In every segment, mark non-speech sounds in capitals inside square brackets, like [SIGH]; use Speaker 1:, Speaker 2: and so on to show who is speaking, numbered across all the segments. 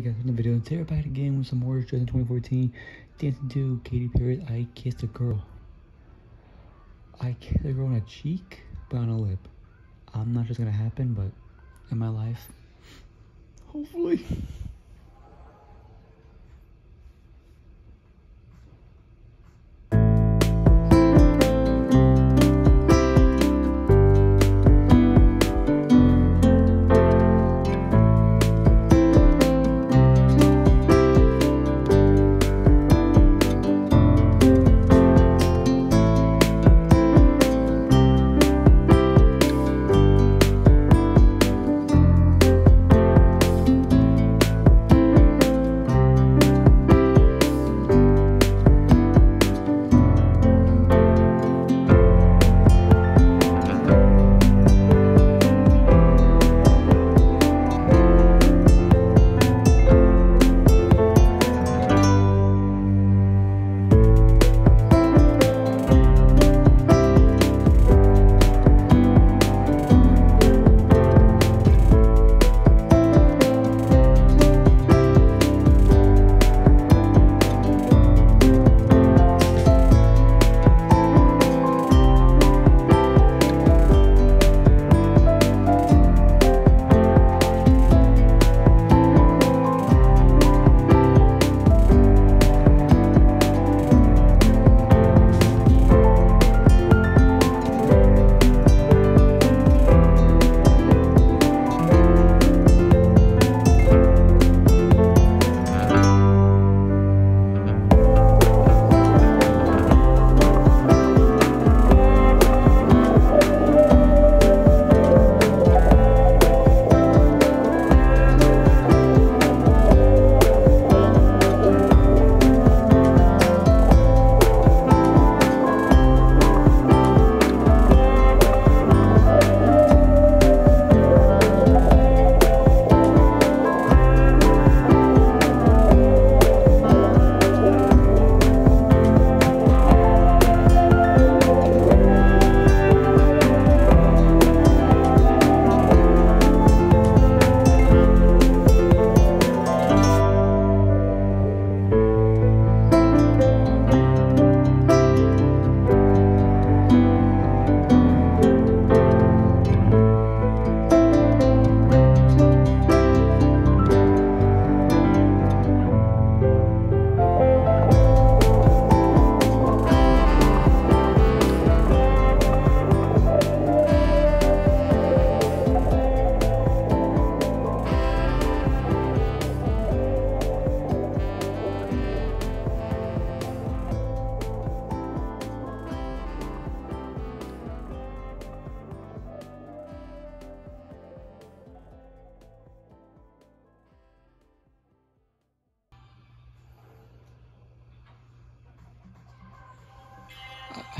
Speaker 1: Hey guys, in the video, today we're back again with some more Just Dance 2014. Dancing to Katy Perry's I Kissed a Girl. I kissed a girl on a cheek, but on a lip. I'm not just gonna happen, but in my life, hopefully. [LAUGHS]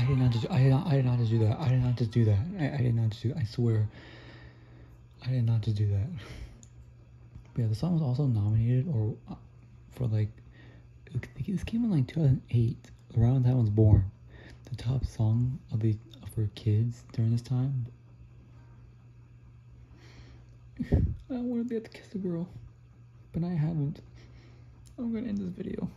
Speaker 1: I, did not just I did not I did not just do that. I did not just do that. I, I did not do I swear. I did not just do that. But yeah, the song was also nominated or uh, for like this came in like 2008, around the I was born. The top song of the for kids during this time. [SIGHS] I wanted to be able to kiss a girl, but I haven't. I'm gonna end this video.